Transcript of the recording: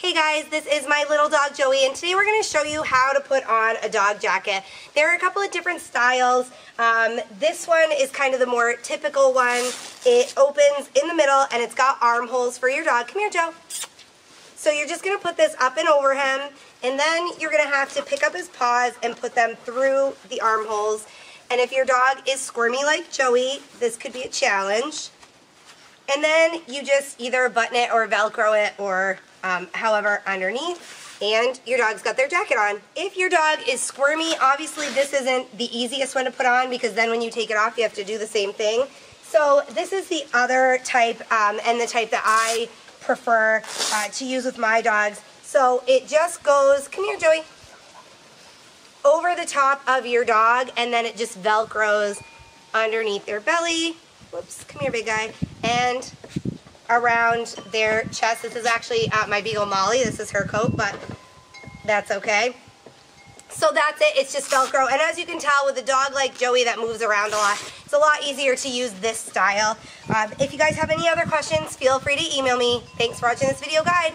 Hey guys, this is my little dog Joey and today we're going to show you how to put on a dog jacket. There are a couple of different styles. Um, this one is kind of the more typical one. It opens in the middle and it's got armholes for your dog. Come here Joe. So you're just going to put this up and over him and then you're going to have to pick up his paws and put them through the armholes. And if your dog is squirmy like Joey, this could be a challenge. And then you just either button it or Velcro it or um, however underneath. And your dog's got their jacket on. If your dog is squirmy, obviously this isn't the easiest one to put on because then when you take it off, you have to do the same thing. So this is the other type um, and the type that I prefer uh, to use with my dogs. So it just goes, come here Joey, over the top of your dog and then it just Velcros underneath their belly. Whoops, come here big guy and around their chest. This is actually my Beagle Molly. This is her coat, but that's okay. So that's it. It's just Velcro. And as you can tell with a dog like Joey that moves around a lot, it's a lot easier to use this style. Um, if you guys have any other questions, feel free to email me. Thanks for watching this video guide.